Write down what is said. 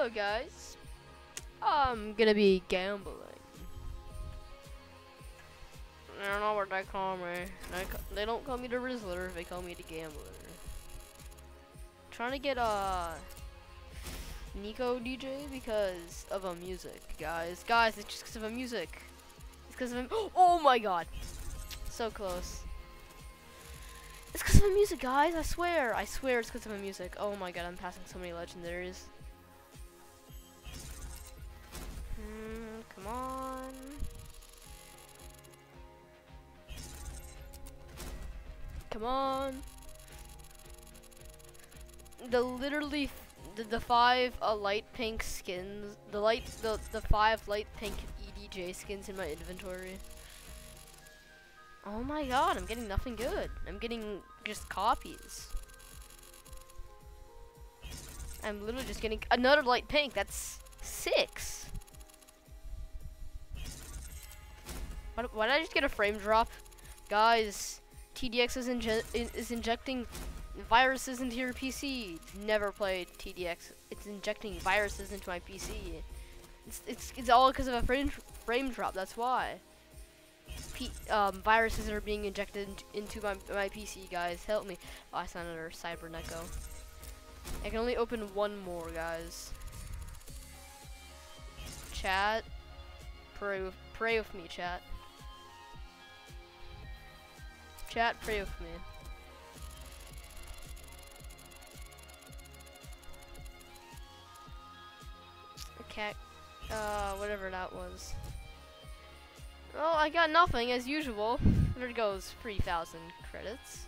Hello guys. I'm gonna be gambling. I don't know what they call me. They, ca- they don't call me the Rizzler, they call me the Gambler. Trying to get uh Nico DJ because of a music, guys. Guys, it's just because of a music. It's because of. Oh my god. So close. It's because of a music, guys. I swear. I swear it's because of a music. Oh my god, I'm passing so many legendaries. Hmm, come on. Come on. The literally the, the five uh, light pink skins, the light the the five light pink EDJ skins in my inventory. Oh my god, I'm getting nothing good. I'm getting just copies. I'm literally just getting another light pink. That's six. Why, did I just get a frame drop? Guys, TDX is, inje is injecting viruses into your PC. Never played TDX. It's injecting viruses into my PC. It's, it's, it's all because of a frame, frame drop. That's why. P um, viruses are being injected in- into my, my PC, guys. Help me. Oh, I Cyberneco. I can only open one more, guys. Chat. Pray with, pray with me, chat. Chat, pray with me. Cat, uh, whatever that was. Well, I got nothing as usual. There goes 3,000 credits.